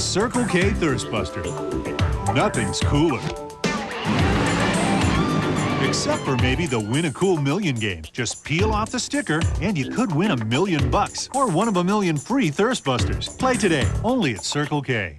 Circle K Thirst Buster. Nothing's cooler. Except for maybe the Win a Cool Million game. Just peel off the sticker and you could win a million bucks or one of a million free Thirst Busters. Play today, only at Circle K.